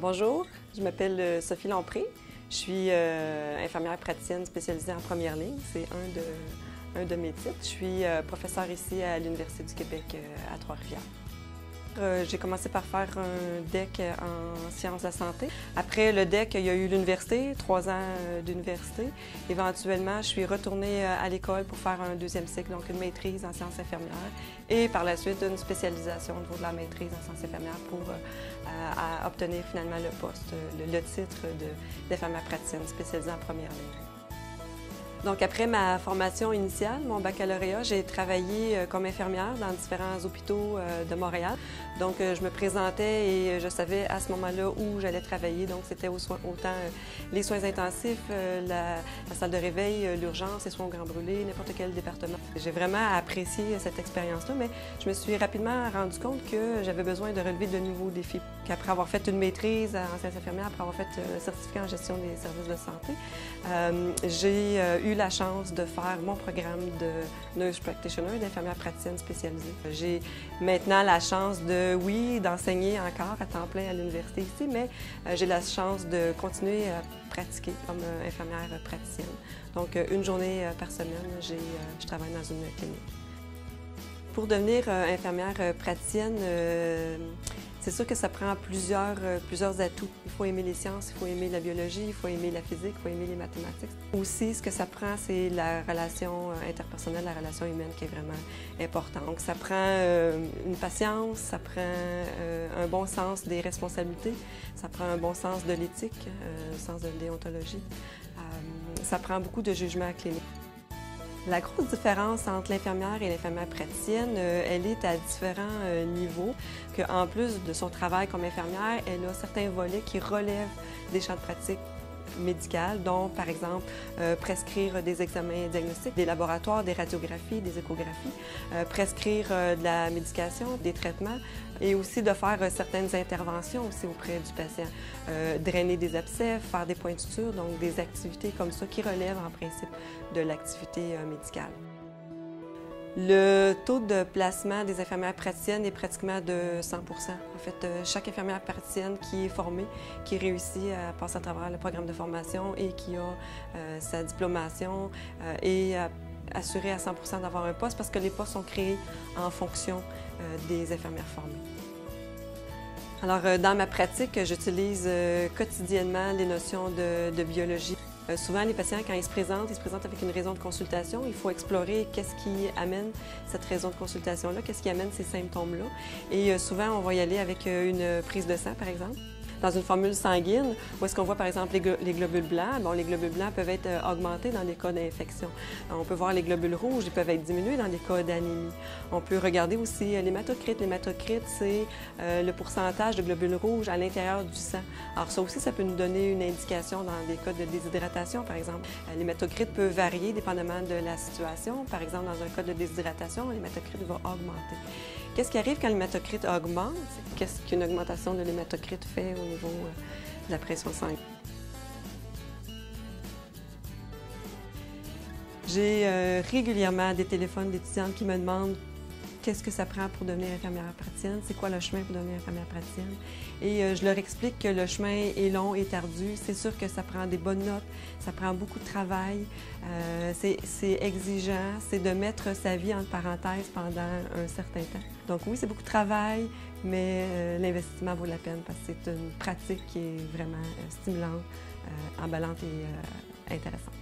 bonjour, je m'appelle euh, Sophie Lompré. Je suis euh, infirmière praticienne spécialisée en première ligne. C'est un de, mes titres. Je suis euh, professeure ici à l'Université du Québec à Trois-Rivières. Euh, j'ai commencé par faire un DEC en sciences de la santé. Après le DEC, il y a eu l'université, trois ans euh, d'université. Éventuellement, je suis retournée euh, à l'école pour faire un deuxième cycle, donc une maîtrise en sciences infirmières. Et par la suite, une spécialisation au niveau de la maîtrise en sciences infirmières pour obtenir finalement le poste, le, titre d'infirmière praticienne spécialisée en première ligne. Donc, après ma formation initiale, mon baccalauréat, j'ai travaillé euh, comme infirmière dans différents hôpitaux euh, de Montréal. Donc, euh, je me présentais et je savais à ce moment-là où j'allais travailler. Donc, c'était autant les soins intensifs, la, salle de réveil, l'urgence, les soins au grand brûlé, n'importe quel département. J'ai vraiment apprécié cette expérience-là, mais je me suis rapidement rendu compte que j'avais besoin de relever de nouveaux défis. Qu'après avoir fait une maîtrise en sciences infirmières, après avoir fait un certificat en gestion des services de santé, j'ai eu la chance de faire mon programme de nurse practitioner, d'infirmière praticienne spécialisée. J'ai maintenant la chance de, oui, d'enseigner encore à temps plein à l'université ici, mais euh, j'ai la chance de continuer à pratiquer comme euh, infirmière praticienne. Donc, euh, une journée par semaine, je travaille dans une clinique. Pour devenir infirmière praticienne, c'est sûr que ça prend plusieurs, euh, plusieurs atouts. Il faut aimer les sciences, il faut aimer la biologie, il faut aimer la physique, il faut aimer les mathématiques. Aussi, ce que ça prend, c'est la relation euh, interpersonnelle, la relation humaine qui est vraiment importante. Donc, ça prend euh, une patience, ça prend un bon sens des responsabilités, ça prend un bon sens de l'éthique, un sens de déontologie. ça prend beaucoup de jugement clinique. La grosse différence entre l'infirmière et l'infirmière praticienne, euh, elle est à différents euh, niveaux. En plus de son travail comme infirmière, elle a certains volets qui relèvent des champs de pratique médicales, dont par exemple euh, prescrire des examens diagnostiques, des laboratoires, des radiographies, des échographies, euh, prescrire euh, de la médication, des traitements et aussi de faire certaines interventions aussi auprès du patient, drainer des abcès, faire des points de suture, donc des activités comme ça qui relèvent en principe de l'activité médicale. Le taux de placement des infirmières praticiennes est pratiquement de 100% En fait, euh, chaque infirmière praticienne qui est formée, qui réussit à passer à travers le programme de formation et qui a euh, sa diplomation euh, est assurée à 100% d'avoir un poste parce que les postes sont créés en fonction des infirmières formées. Alors, dans ma pratique, j'utilise quotidiennement les notions de biologie. Euh, souvent, les patients, quand ils se présentent, ils se présentent avec une raison de consultation. Il faut explorer qu'est-ce qui amène cette raison de consultation-là, qu'est-ce qui amène ces symptômes-là. Et euh, souvent, on va y aller avec euh, une prise de sang, par exemple dans une formule sanguine, où est-ce qu'on voit par exemple les, globules blancs. Bon, les globules blancs peuvent être euh, augmentés dans les cas d'infection. On peut voir les globules rouges, ils peuvent être diminués dans les cas d'anémie. On peut regarder aussi euh, l'hématocrite. L'hématocrite, c'est euh, le pourcentage de globules rouges à l'intérieur du sang. Alors ça aussi, ça peut nous donner une indication dans des cas de déshydratation, par exemple. L'hématocrite peut varier dépendamment de la situation. Par exemple, dans un cas de déshydratation, l'hématocrite va augmenter. Qu'est-ce qui arrive quand l'hématocrite augmente? Qu'est-ce qu'une augmentation de l'hématocrite fait au niveau euh, de la pression sanguine? J'ai euh, régulièrement des téléphones d'étudiantes qui me demandent qu'est-ce que ça prend pour devenir infirmière praticienne, c'est quoi le chemin pour devenir infirmière praticienne. Et euh, je leur explique que le chemin est long et ardu. C'est sûr que ça prend des bonnes notes, ça prend beaucoup de travail, euh, c'est exigeant, c'est de mettre sa vie entre parenthèses pendant un certain temps. Donc oui, c'est beaucoup de travail, mais euh, l'investissement vaut la peine parce que c'est une pratique qui est vraiment stimulante, emballante et intéressante.